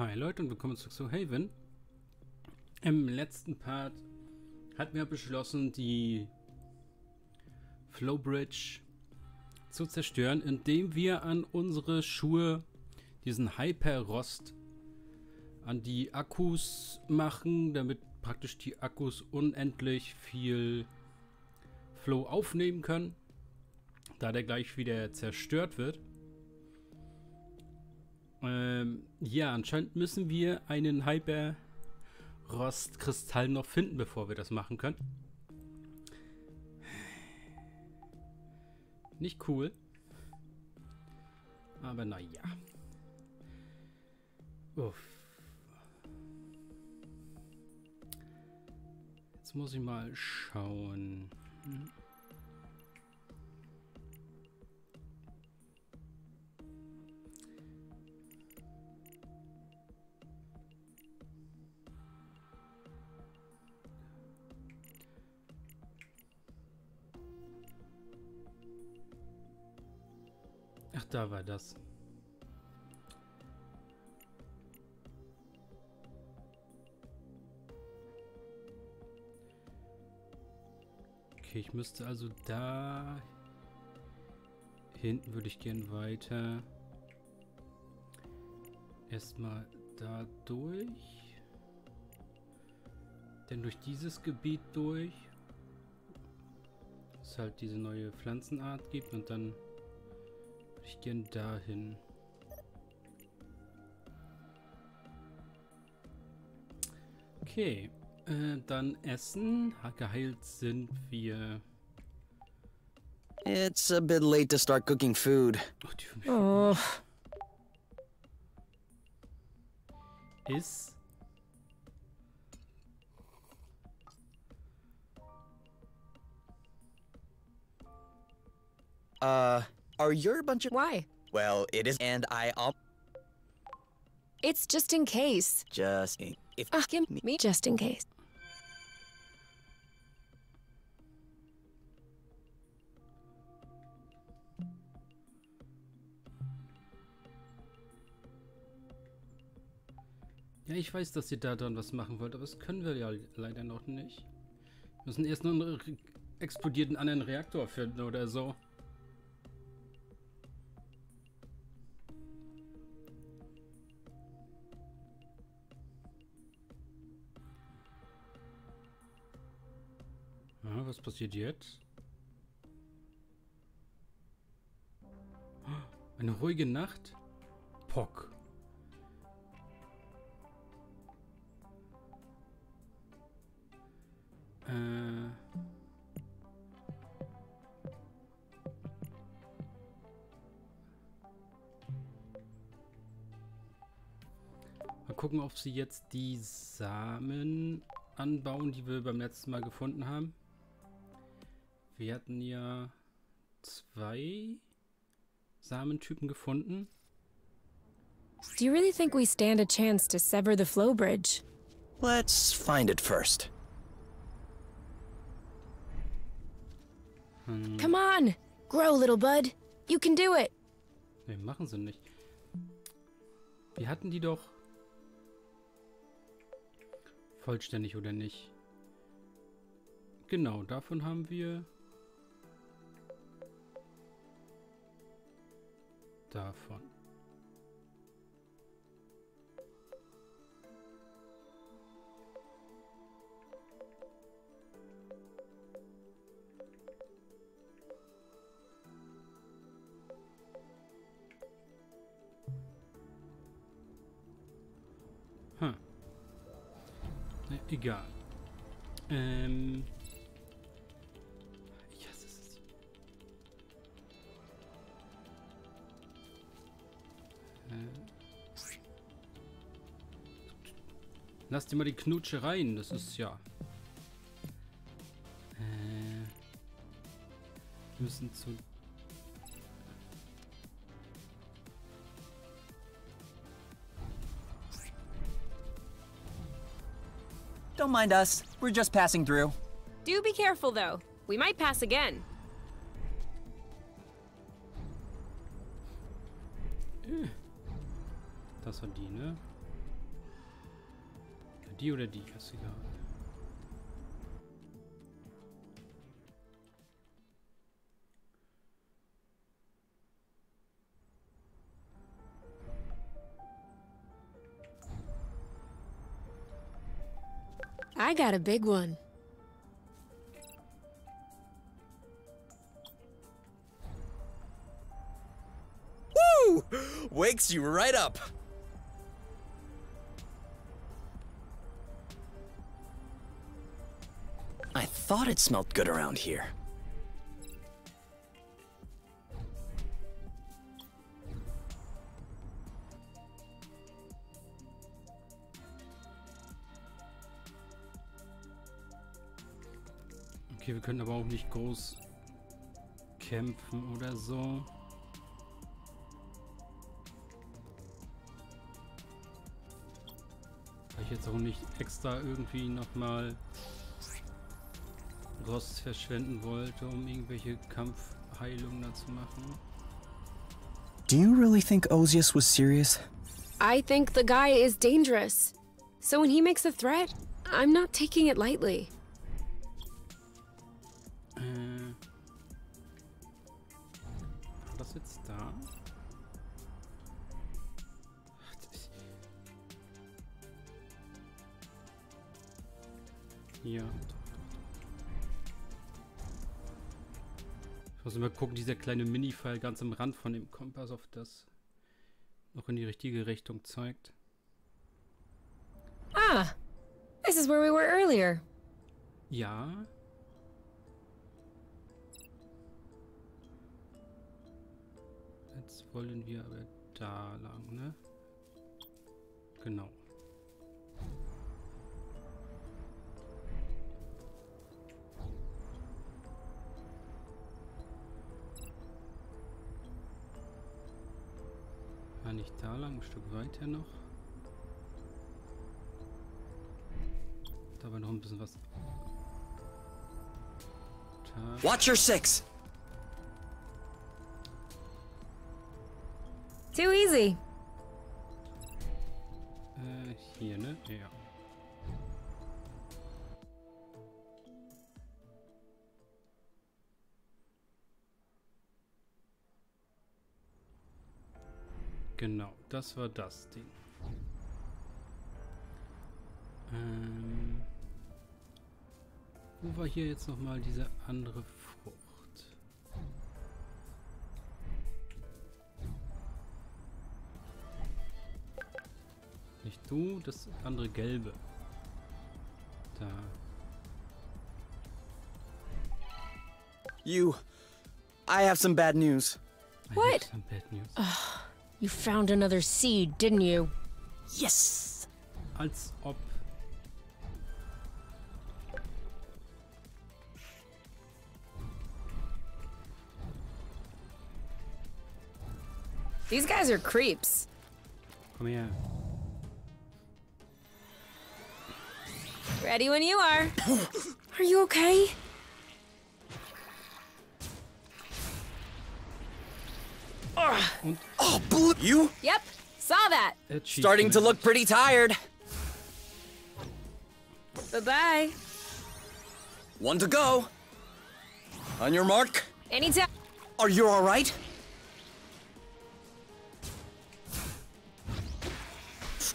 Hi Leute und willkommen zurück zu Haven. Im letzten Part hatten wir beschlossen, die Flowbridge zu zerstören, indem wir an unsere Schuhe diesen Hyperrost an die Akkus machen, damit praktisch die Akkus unendlich viel Flow aufnehmen können, da der gleich wieder zerstört wird. Ähm, ja, anscheinend müssen wir einen Hyper-Rostkristall noch finden, bevor wir das machen können. Nicht cool. Aber naja. Uff. Jetzt muss ich mal schauen. Hm. Ach, da war das. Okay, ich müsste also da... Hinten würde ich gern weiter. Erstmal da durch. Denn durch dieses Gebiet durch. Es halt diese neue Pflanzenart gibt und dann ich gern dahin. Okay. Äh, dann essen. Geheilt sind wir. It's a bit late to start cooking food. Oh. Ist. Uh, are you a bunch of... Why? Well, it is, and I, um... It's just in case. Just... If... Ah, give me just in case. Ja, ich weiß, dass ihr da dran was machen wollt, aber das können wir ja leider noch nicht. Wir müssen erst nur einen explodierten anderen Reaktor finden oder so. Ja, was passiert jetzt? Eine ruhige Nacht? Pock. Äh. Mal gucken, ob sie jetzt die Samen anbauen, die wir beim letzten Mal gefunden haben. Wir hatten ja zwei Samentypen gefunden. Do you really think we stand a chance to sever the flow bridge? Let's find it first. Hm. Come on! Grow, little bud. You can do it! Ne, machen sie nicht. Wir hatten die doch vollständig oder nicht? Genau, davon haben wir davon. Hm. Egal. Ähm. Lass dir mal die Knutschereien, das ist ja. Äh. Wir müssen zu. Don't mind us. We're just passing through. Do be careful, though. We might pass again. Das war die, ne? Die oder die, ist egal. I got a big one. Woo! Wakes you right up. Thought it smelled good around here. Okay, wir können aber auch nicht groß kämpfen oder so. Weil ich jetzt auch nicht extra irgendwie nochmal Rost verschwenden wollte, um irgendwelche Kampfheilungen da zu machen. Do you really think Osius was serious? I think the guy is dangerous. So when he makes a threat, I'm not taking it lightly. Gucken, dieser kleine Mini-Pfeil ganz am Rand von dem Kompass, auf das noch in die richtige Richtung zeigt. Ah, this is where we were earlier. Ja. Jetzt wollen wir aber da lang, ne? Genau. Nicht da lang, ein Stück weiter noch. Da war noch ein bisschen was. Watch your six. Too easy. Äh, hier, ne? Ja. Genau, das war das Ding. Ähm, wo war hier jetzt nochmal diese andere Frucht? Nicht du, das andere gelbe. Da. You. I have some bad news. I have What? some bad news. You found another seed, didn't you? Yes. Als ob. These guys are creeps. Oh, Komm her. Ready when you are. are you okay? Oh, blue. You Yep, saw that. starting to look pretty tired. Bye bye. One to go. On your mark. Anytime. Are you all right?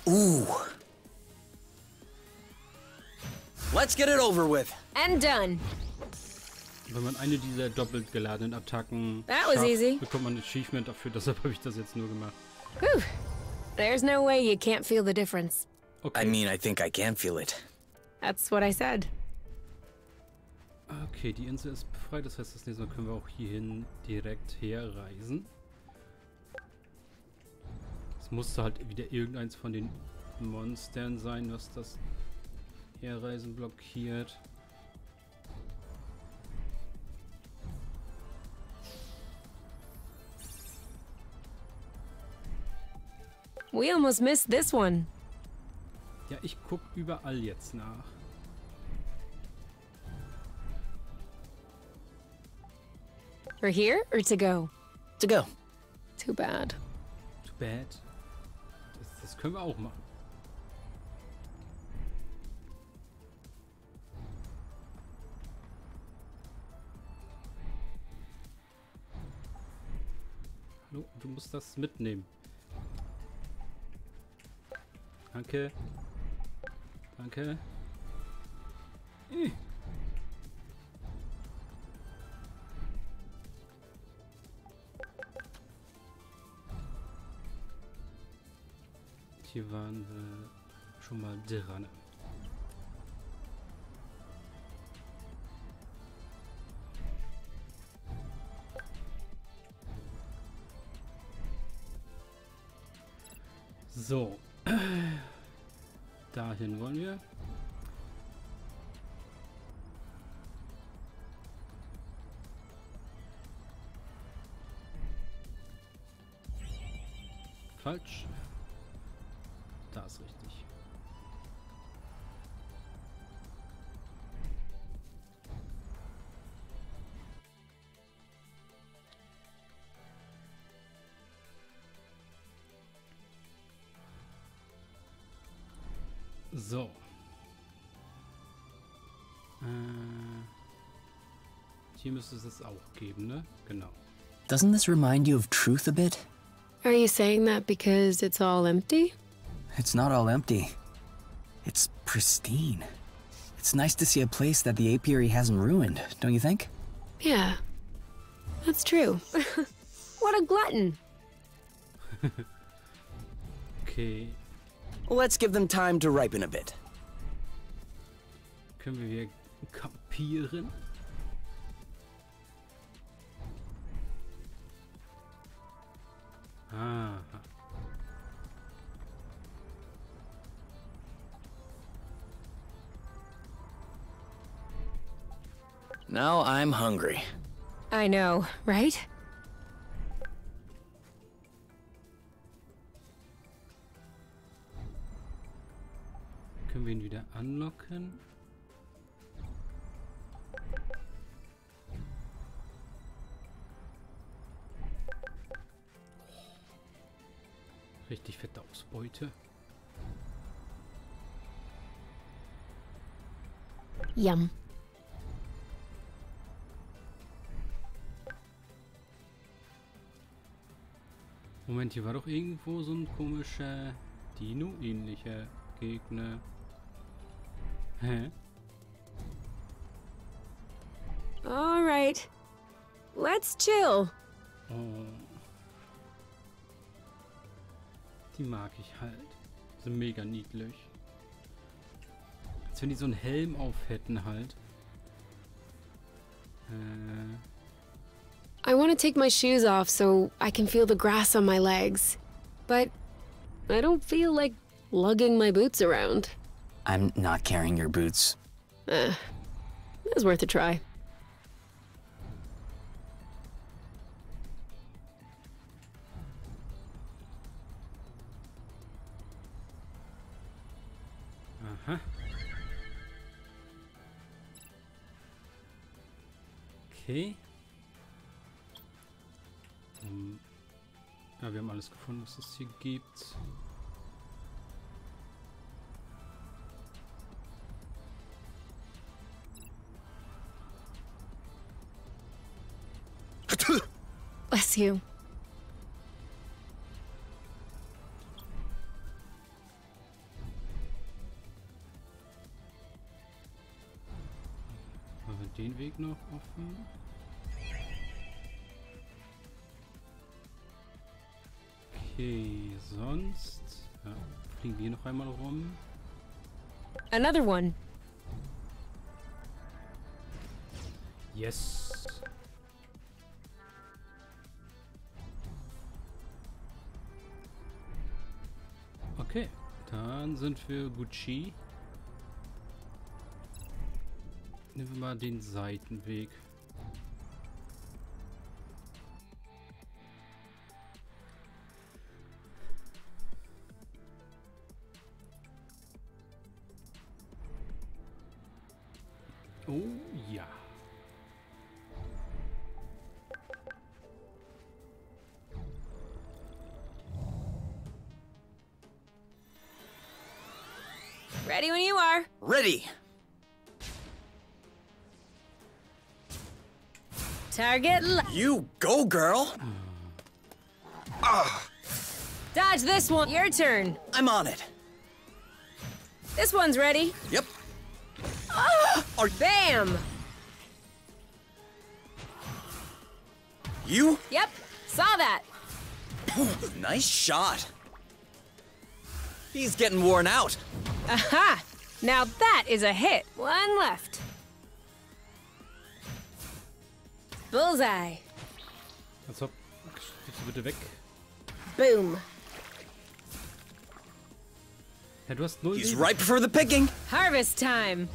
Ooh. Let's get it over with. And done. Wenn man eine dieser doppelt geladenen Attacken That was schafft, easy. bekommt man ein Achievement dafür. Deshalb habe ich das jetzt nur gemacht. Whew. There's no way you can't feel the difference. Okay. I mean, I think I can feel it. That's what I said. Okay, die Insel ist befreit. Das heißt, das nächste Mal können wir auch hierhin direkt herreisen. Es musste halt wieder irgendeins von den Monstern sein, was das Herreisen blockiert. We almost missed this one. Ja, ich guck überall jetzt nach. You're here or to go? To go. Too bad. Too bad. Das, das können wir auch machen. Hallo, du musst das mitnehmen. Danke. Danke. Hier waren wir schon mal dran. So. Dahin wollen wir. Falsch. Da ist richtig. So. Äh, hier müsste es es auch geben, ne? Genau. Doesn't this remind you of truth a bit? Are you saying that because it's all empty? It's not all empty. It's pristine. It's nice to see a place that the apiary hasn't ruined, don't you think? Yeah. That's true. what a glutton. Okay. Let's give them time to ripen a bit. Können wir hier kampieren? Ah. Now I'm hungry. I know, right? Können wir ihn wieder anlocken? Richtig fette Ausbeute. Yum. Moment, hier war doch irgendwo so ein komischer Dino-ähnlicher Gegner. All right. Let's chill. Oh. Die mag ich halt. Sind mega niedlich. Als wenn die so einen Helm auf hätten halt. Äh, I want to take my shoes off so I can feel the grass on my legs. But I don't feel like lugging my boots around. I'm not carrying your boots. Eh, it was worth a try. aha. Okay. Um, ja, wir haben alles gefunden, was es hier gibt. Bless you. Haben wir den Weg noch offen? Okay, sonst ja, fliegen die noch einmal rum. Another one. Yes. Okay, dann sind wir Gucci. Nehmen wir mal den Seitenweg. Left. You go, girl! Ah. Dodge this one. Your turn. I'm on it. This one's ready. Yep. Ah. Bam! You? Yep, saw that. Nice shot. He's getting worn out. Aha! Now that is a hit. One left. Bullseye. Als ob. Gehst du bitte weg? Boom. Ja, du hast null He's ripe for the picking. Harvest time.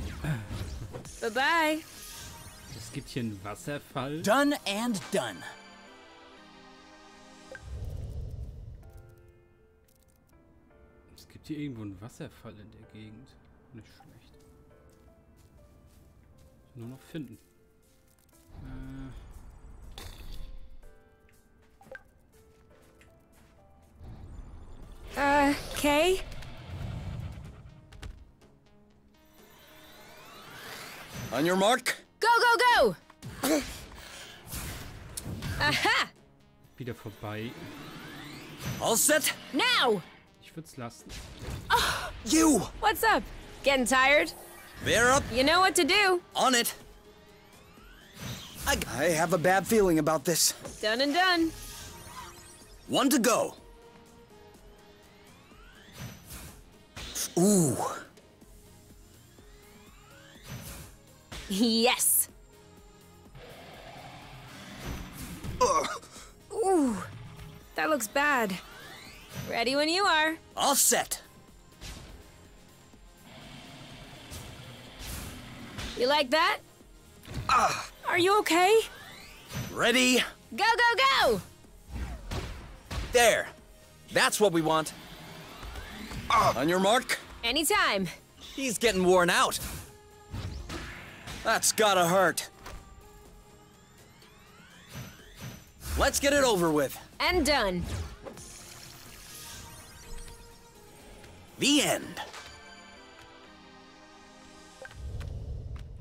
bye bye. Es gibt hier einen Wasserfall. Done and done. Es gibt hier irgendwo einen Wasserfall in der Gegend. Nicht schlecht. Nur noch finden. Äh, Uh, Kay? On your mark. Go, go, go! Aha! wieder vorbei. All set. Now! Ich würde es lassen. You. What's up? Getting tired? They're up. You know what to do. On it. I, I have a bad feeling about this. Done and done. One to go. Ooh. Yes. Ooh, that looks bad. Ready when you are. All set. You like that? Are you okay? Ready. Go, go, go! There. That's what we want. On your mark. Anytime. He's getting worn out. That's gotta hurt. Let's get it over with. And done. The end.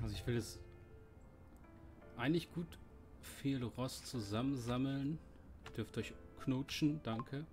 Also ich will es eigentlich gut viel Rost zusammensammeln. Dürft euch knutschen, danke.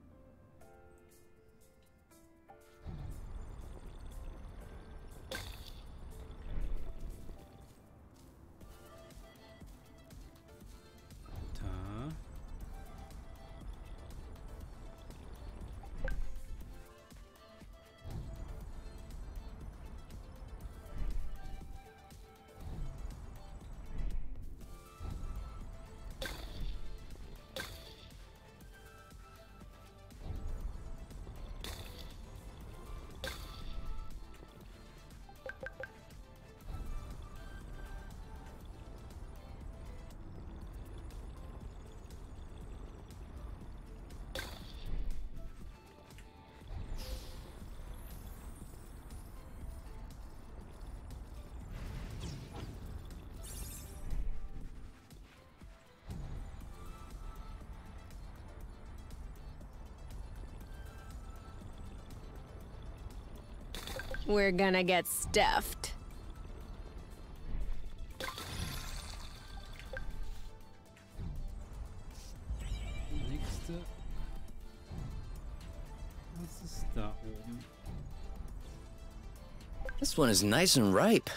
We're gonna get stuffed. Nächste. Was ist da oben? This one is nice and ripe.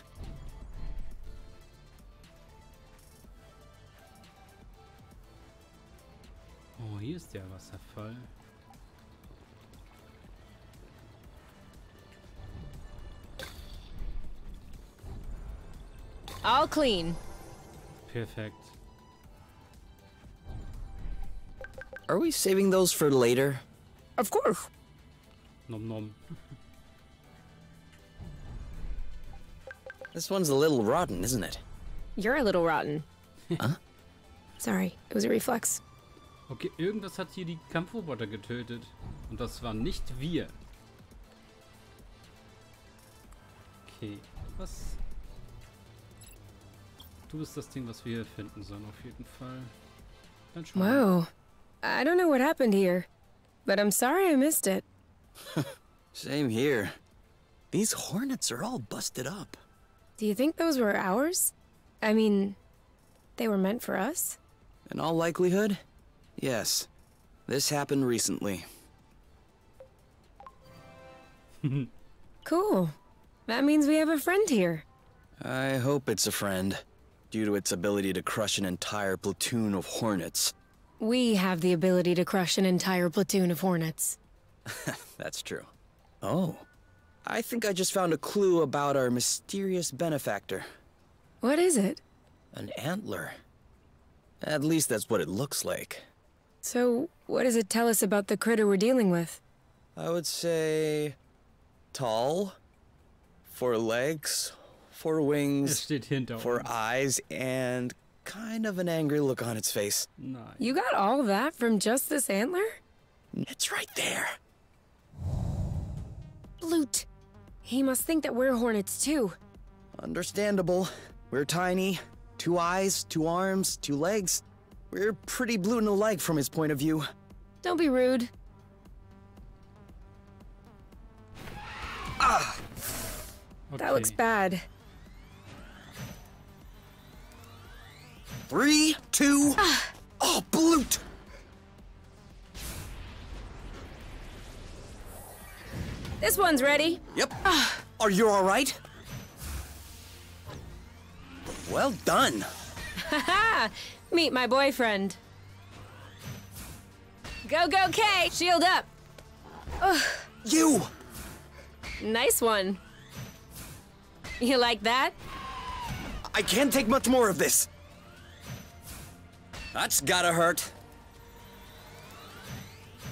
Clean. Perfect. Are we saving those for later? Of course. Nom nom. This one's a little rotten, isn't it? You're a little rotten. Huh? Sorry, it was a reflex. Okay, irgendwas hat hier die Kampfroboter getötet. Und das waren nicht wir. Okay, was... Du bist das Ding, was wir hier finden sollen, auf jeden Fall. Dann schauen wir. Whoa. I don't know what happened here, but I'm sorry I missed it. Same here. These hornets are all busted up. Do you think those were ours? I mean, they were meant for us? In all likelihood, yes. This happened recently. Cool. That means we have a friend here. I hope it's a friend, due to its ability to crush an entire platoon of hornets. We have the ability to crush an entire platoon of hornets. That's true. Oh. I think I just found a clue about our mysterious benefactor. What is it? An antler. At least that's what it looks like. So, what does it tell us about the critter we're dealing with? I would say... tall. Four legs. Four wings. Four eyes. And kind of an angry look on its face. Nein. You got all that from just this antler? It's right there. Loot. He must think that we're hornets too. Understandable. We're tiny. Two eyes, two arms, two legs. We're pretty blue and alike from his point of view. Don't be rude. That looks bad. Three, two. Ah. oh, Bloot! This one's ready. Yep. Ah. Are you alright? Well done. Ha! Meet my boyfriend. Go, go, Kay! Shield up! Ugh. You! Nice one. You like that? I can't take much more of this. That's gotta hurt.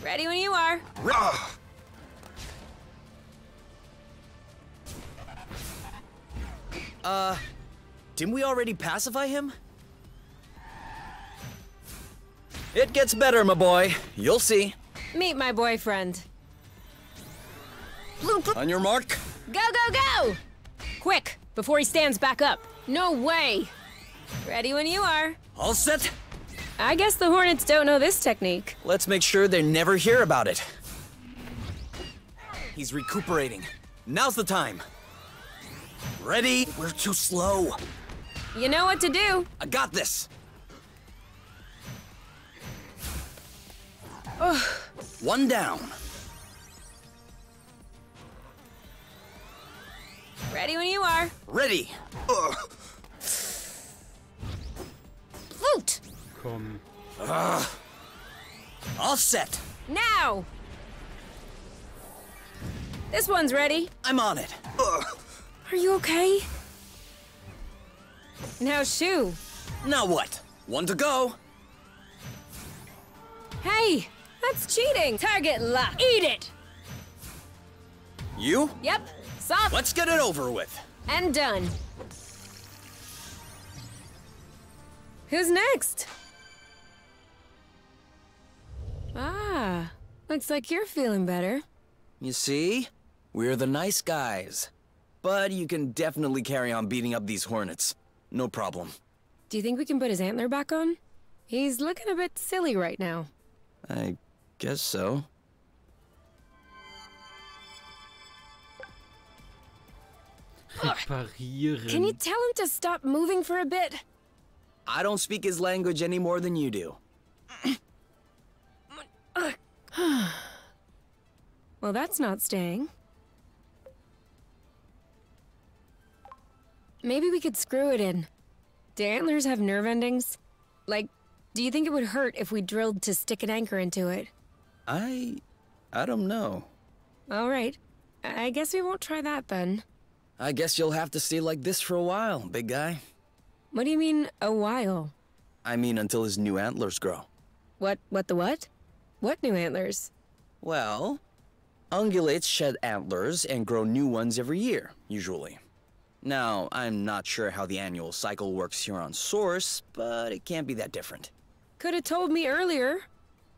Ready when you are. Rah! Uh, didn't we already pacify him? It gets better, my boy. You'll see. Meet my boyfriend. On your mark. Go, go, go! Quick, before he stands back up. No way! Ready when you are. All set. I guess the Hornets don't know this technique. Let's make sure they never hear about it. He's recuperating. Now's the time. Ready? We're too slow. You know what to do. I got this. One down. Ready when you are. Ready. Ugh. Flute! Komm. Ah. All set. Now! This one's ready. I'm on it. Ugh. Are you okay? Now, Shoo. Now what? One to go. Hey, that's cheating. Target lock. Eat it. You? Yep. Soft Let's get it over with. and done. Who's next? Ah, looks like you're feeling better. You see? We're the nice guys. But you can definitely carry on beating up these hornets. No problem. Do you think we can put his antler back on? He's looking a bit silly right now. I guess so. Reparieren. Can you tell him to stop moving for a bit? I don't speak his language any more than you do. Well, that's not staying. Maybe we could screw it in. Do antlers have nerve endings? Like, do you think it would hurt if we drilled to stick an anchor into it? I. I don't know. All right. I guess we won't try that then. I guess you'll have to stay like this for a while, big guy. What do you mean, a while? I mean, until his new antlers grow. What, what the what? What new antlers? Well, ungulates shed antlers and grow new ones every year, usually. Now, I'm not sure how the annual cycle works here on Source, but it can't be that different. Could have told me earlier.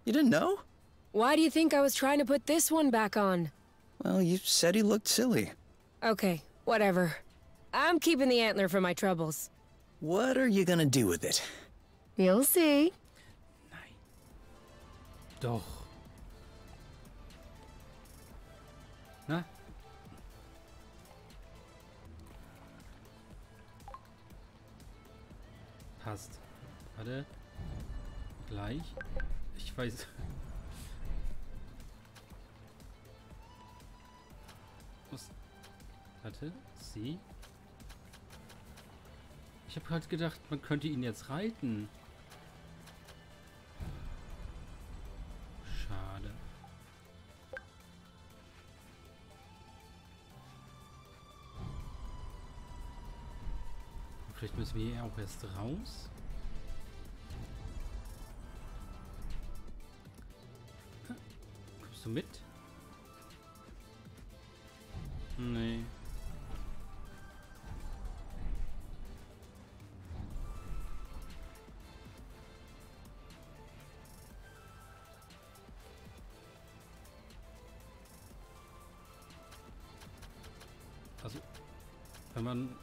You didn't know? Why do you think I was trying to put this one back on? Well, you said he looked silly. Okay, whatever. I'm keeping the antler for my troubles. What are you gonna do with it? You'll see. Doch. Na? Passt. Warte. Gleich. Ich weiß... Was? Warte. Sie? Ich habe halt gedacht, man könnte ihn jetzt reiten. Vielleicht müssen wir hier auch erst raus. Kommst du mit? Nee. Also, wenn man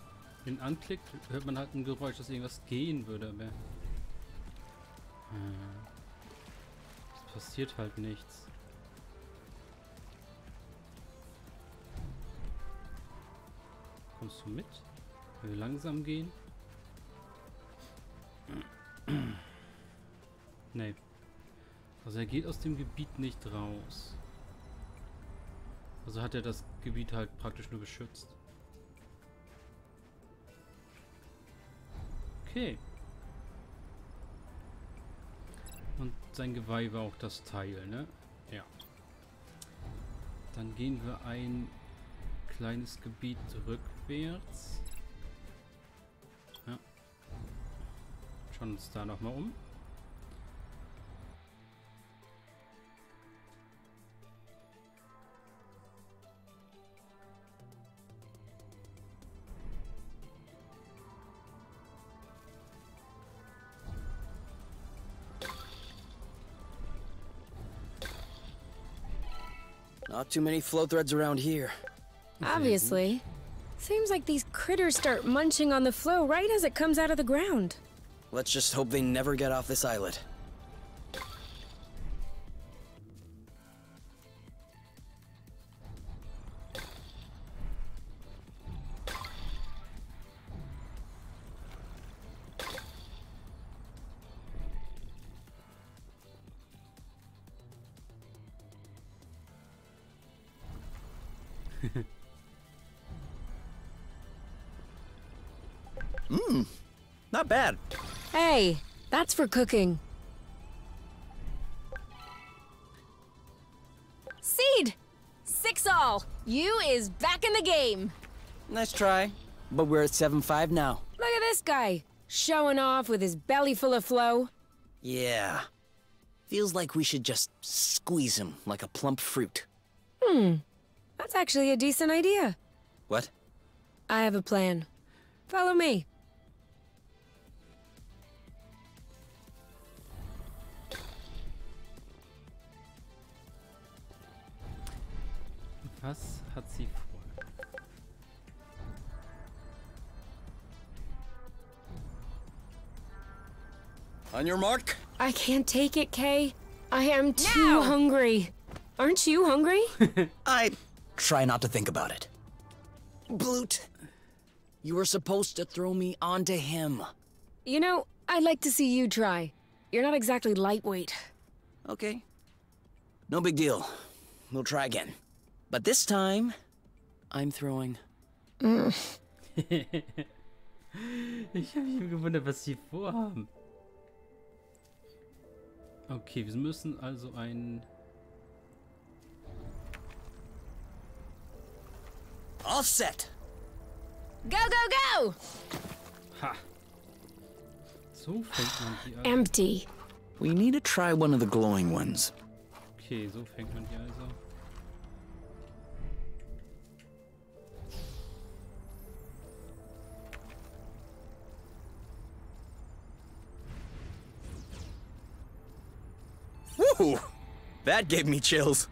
ihn anklickt, hört man halt ein Geräusch, dass irgendwas gehen würde, aber... Hm. Es passiert halt nichts. Kommst du mit? Wenn wir langsam gehen? nee. Also er geht aus dem Gebiet nicht raus. Also hat er das Gebiet halt praktisch nur beschützt. Okay. Und sein Geweih war auch das Teil, ne? Ja. Dann gehen wir ein kleines Gebiet rückwärts. Ja. Schauen uns da nochmal um. Not too many flow threads around here. Obviously. Seems like these critters start munching on the flow right as it comes out of the ground. Let's just hope they never get off this islet. Not bad. Hey, that's for cooking. Seed! Six all. Yu is back in the game. Nice try. But we're at 7-5 now. Look at this guy, showing off with his belly full of flow. Yeah. Feels like we should just squeeze him like a plump fruit. Hmm, that's actually a decent idea. What? I have a plan. Follow me. Was hat sie vor? On your mark. I can't take it, Kay. I am too Now! hungry. Aren't you hungry? I try not to think about it. Bloot, you were supposed to throw me onto him. you know, I'd like to see you try. You're not exactly lightweight. Okay. No big deal. We'll try again. But this time, I'm throwing. Ich habe mich gewundert, was sie vorhaben. Okay, wir müssen also ein... All set. Go, go, go! Ha! So fängt man die an. Empty. We need to try one of the glowing ones. Okay, so fängt man die also. Woo! That gave me chills.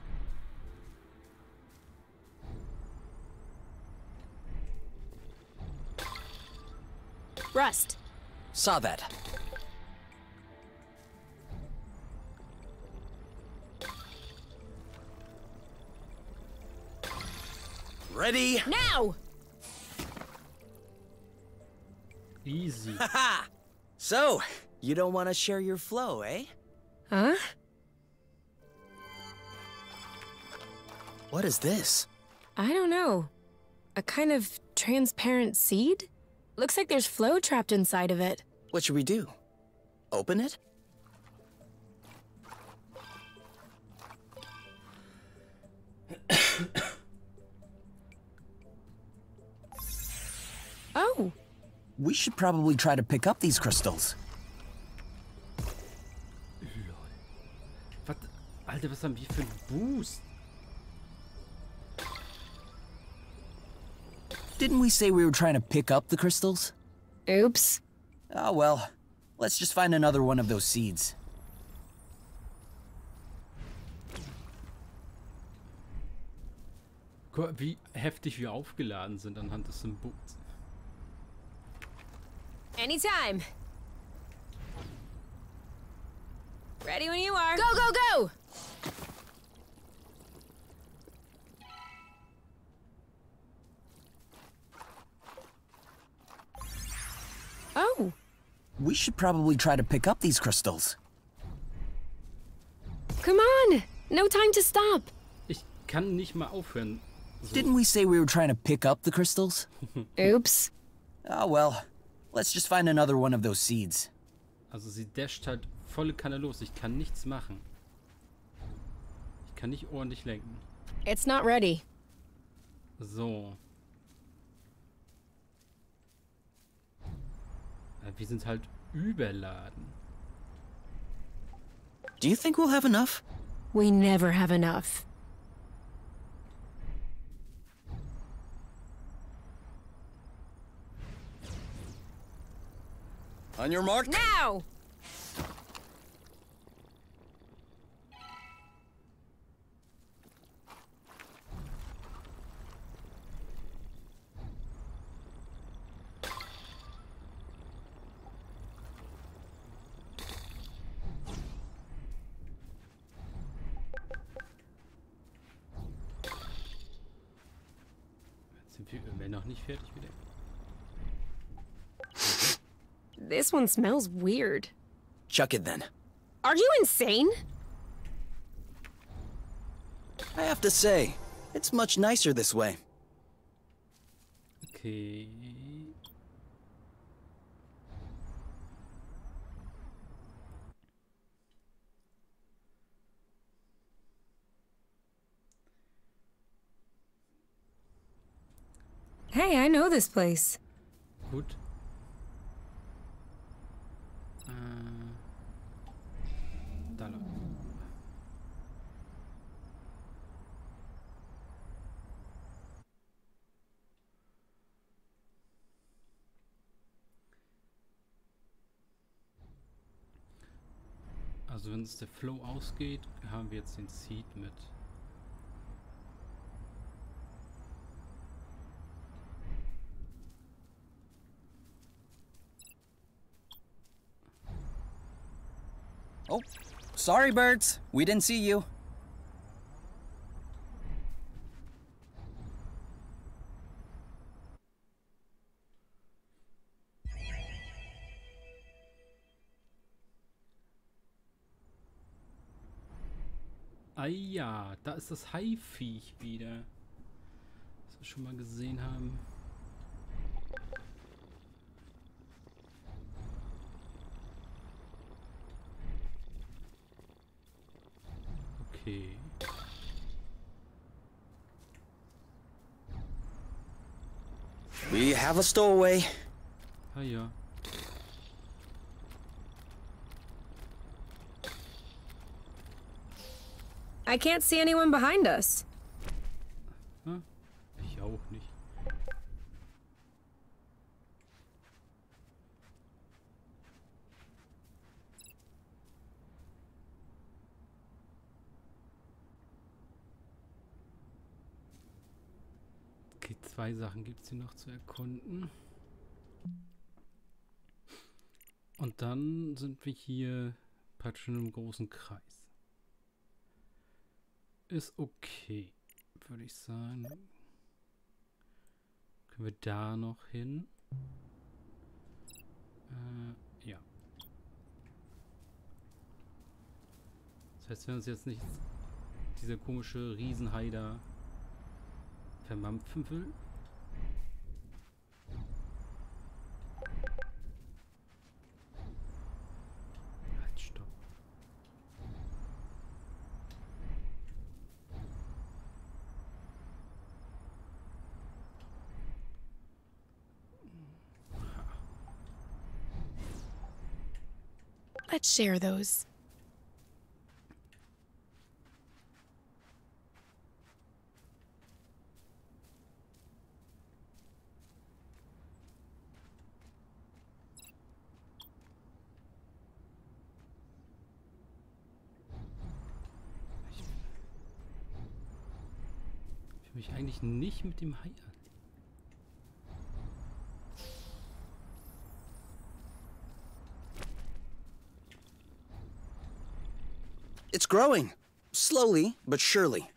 Rust. Saw that. Ready? Now! Easy. Ha! So, you don't want to share your flow, eh? Huh? What is this? I don't know. A kind of transparent seed? Looks like there's flow trapped inside of it. What should we do? Open it? Oh, We should probably try to pick up these crystals. Was, Alter, was haben wir für einen Boost? Didn't we say we were trying to pick up the crystals? oops. Oh well, let's just find another one of those seeds. Guck mal, wie heftig wir aufgeladen sind anhand des Symbols. Anytime. Ready when you are. Go, go, go! Oh, We should probably try to pick up these crystals. come on! No time to stop. Ich kann nicht mal aufhören. So. Didn't we say we were trying to pick up the crystals? Oops. Oh well, let's just find another one of those seeds. Also sie dasht halt volle Kanne los. Ich kann nichts machen. Ich kann nicht ordentlich lenken. It's not ready. So. Äh, wir sind halt überladen. Do you think we'll have enough? We never have enough. On your mark. Now! Sind wir immer noch nicht fertig mit dem. This one smells weird. Chuck it then. Are you insane? I have to say, it's much nicer this way. Okay. Hey, I know this place. Gut. Uh, Lang. Also wenn es der Flow ausgeht, haben wir jetzt den Seed mit. Oh, sorry, birds. We didn't see you. Ah ja, da ist das Haiviech wieder. Was wir schon mal gesehen haben. Have a stowaway. Ja. I can't see anyone behind us. Zwei Sachen gibt es hier noch zu erkunden. Und dann sind wir hier praktisch in einem großen Kreis. Ist okay, würde ich sagen. Können wir da noch hin? Äh, ja. Das heißt, wenn uns jetzt nicht dieser komische Riesenhai da vermampfen will, Let's share those. Mich eigentlich nicht mit dem Hai. Growing. Slowly, but surely.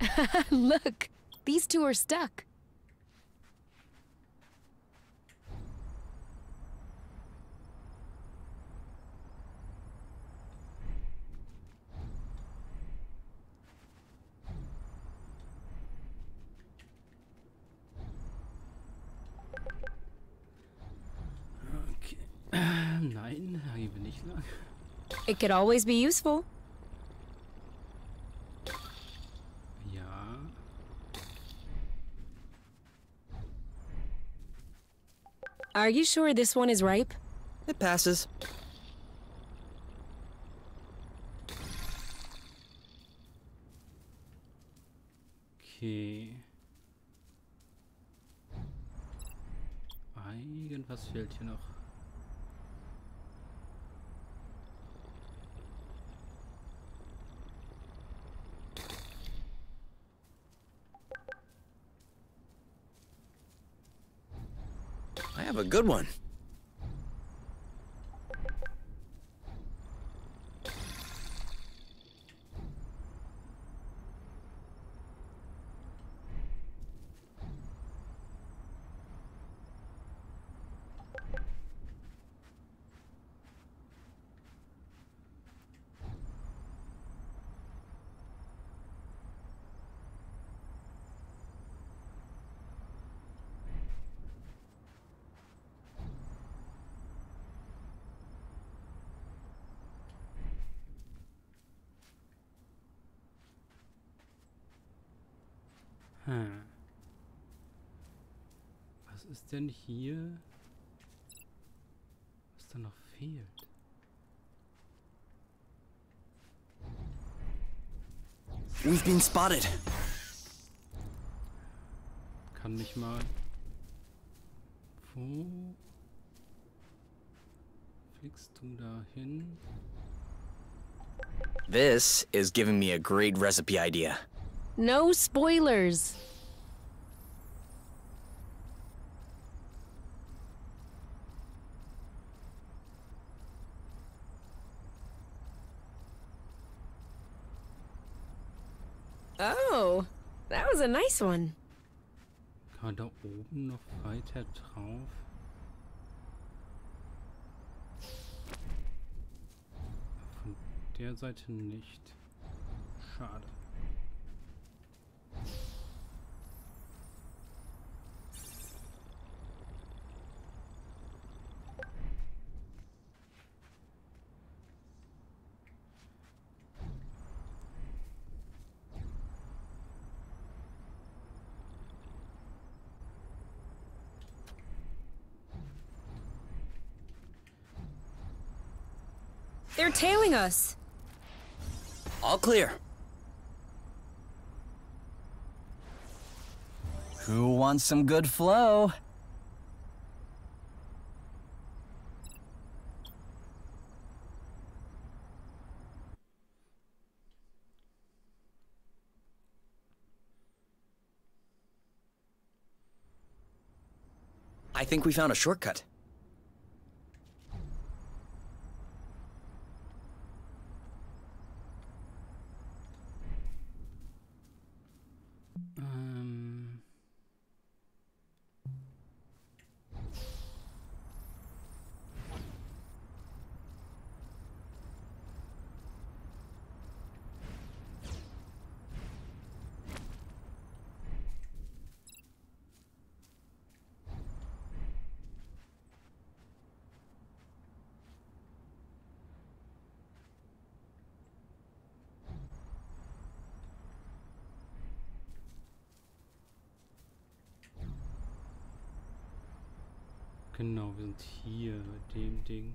Look, these two are stuck. Nein, da nicht lang. It could always be useful. Ja. Are you sure this one is ripe? It passes. Okay. Irgendwas fehlt hier noch. I have a good one. Hm. Was ist denn hier? Was da noch fehlt? We've been spotted. Kann mich mal. Wo fliegst du da hin? This is giving me a great recipe idea. No spoilers. Oh, that was a nice one. Kann da oben noch weiter drauf? Von der Seite nicht. Schade. They're tailing us. All clear. Who wants some good flow? I think we found a shortcut. Genau, wir sind hier bei dem Ding.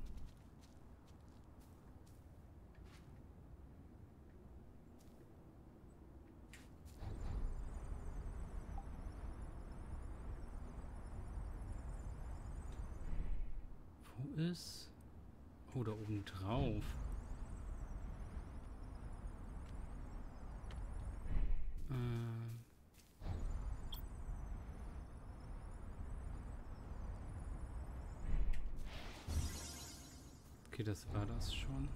Wo ist... Oh, da oben drauf. Ähm... Okay, das schon.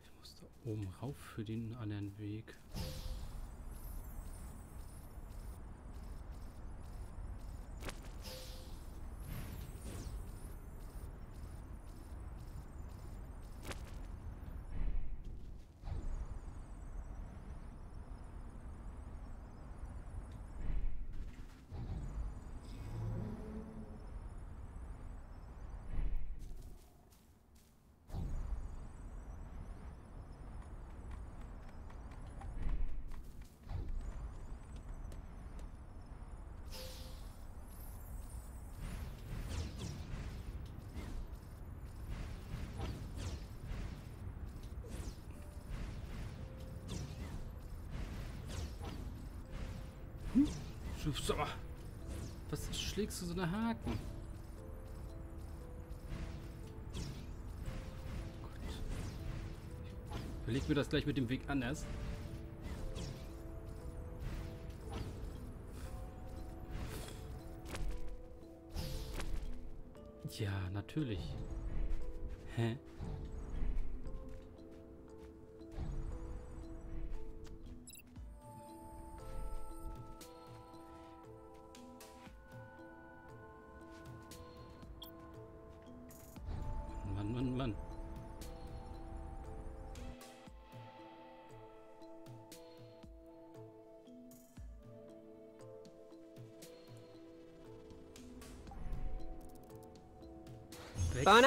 Ich muss oben rauf für den anderen Weg. Was schlägst du so eine Haken? Gott. Überleg mir das gleich mit dem Weg anders. Ja, natürlich. Hä?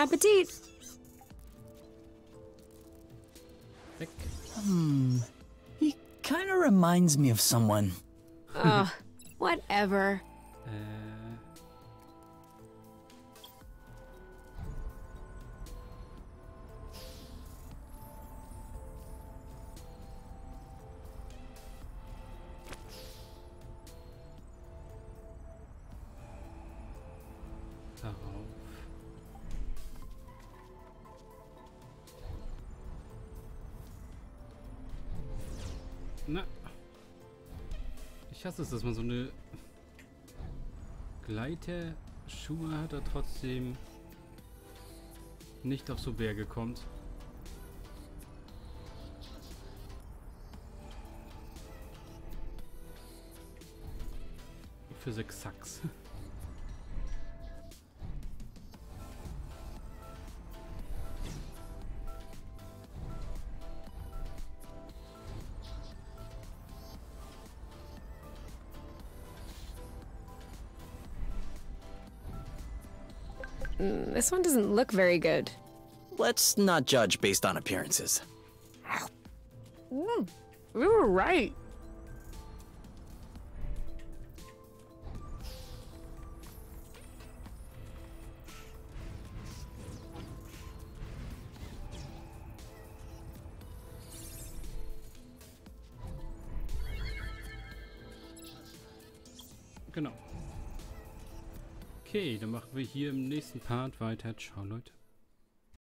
Appetit! weg. He kind of reminds me of someone. Ugh, whatever. Na. Ich hasse es, dass man so eine Gleiterschuhe hat, er trotzdem nicht auf so Berge kommt. Für sechs Sacks. This one doesn't look very good. Let's not judge based on appearances. Mm, we were right. Okay, dann machen wir hier im nächsten Part weiter. Ciao, Leute.